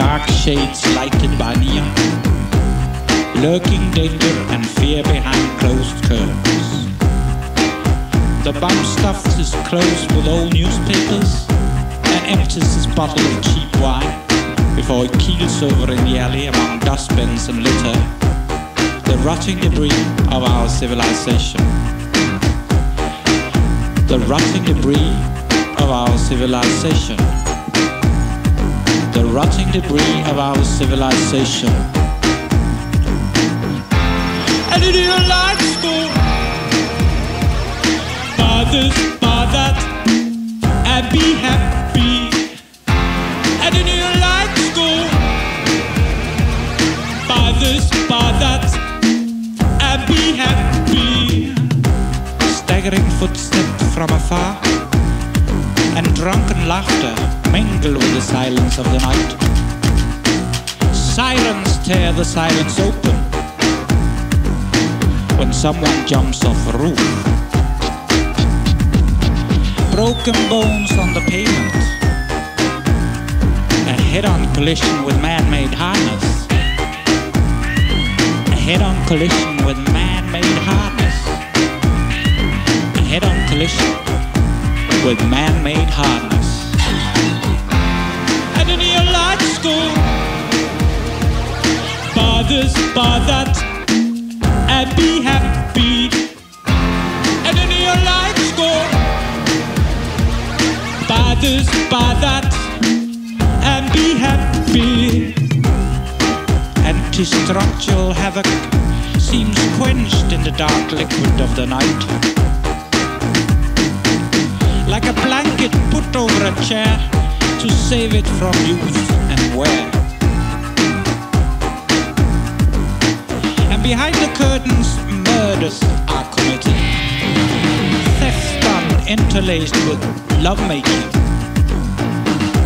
dark shades lighted by neon. Lurking danger and fear behind closed curtains. The bum stuffs his clothes with old newspapers and empties his bottle of cheap wine before he keels over in the alley among dustbins and litter, the rotting debris of our civilization. The rotting debris of our civilization. Rotting debris of our civilization. And in your life school, buy this, buy that, and be happy. And in your life school, buy this, buy that, and be happy. Staggering footsteps from afar drunken laughter mingle with the silence of the night. Sirens tear the silence open when someone jumps off a roof. Broken bones on the pavement. A head-on collision with man-made harness. A head-on collision with man-made harness. A head-on collision with man-made harness. And in your light school, buy that, and be happy. And in your light school, buy that, and be happy. Anti-structural havoc seems quenched in the dark liquid of the night. Like a blanket put over a chair to save it from use and wear. And behind the curtains, murders are committed. Theft done interlaced with lovemaking.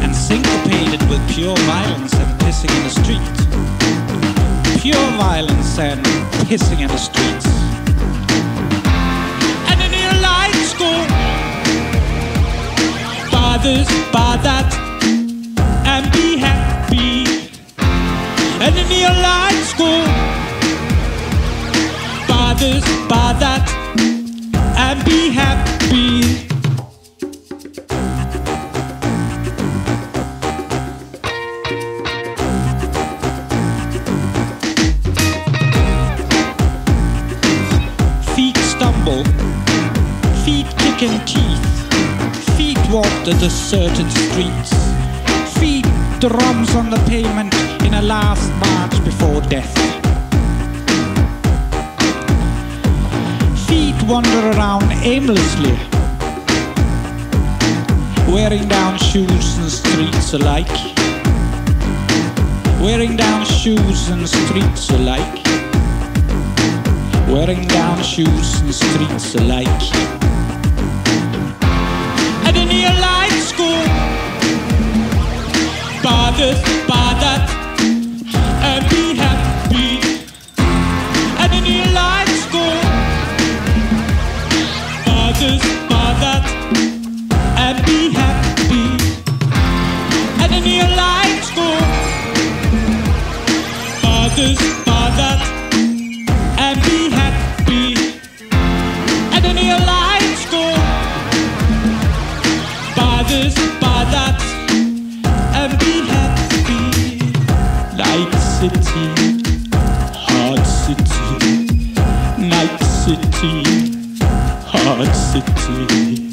And syncopated with pure violence and pissing in the street. Pure violence and pissing in the streets. This, buy that, and be happy. And in your light school, buy this, buy that, and be happy. Feet stumble, feet kicking teeth, feet walk the deserted streets, feet drums on the pavement in a last march before death. Feet wander around aimlessly, wearing down shoes and streets alike. Wearing down shoes and streets alike. Wearing down shoes and streets alike. This, buy that, and be happy. And in your school, buy this, buy that, and be happy. And in your light school, by city, hard city.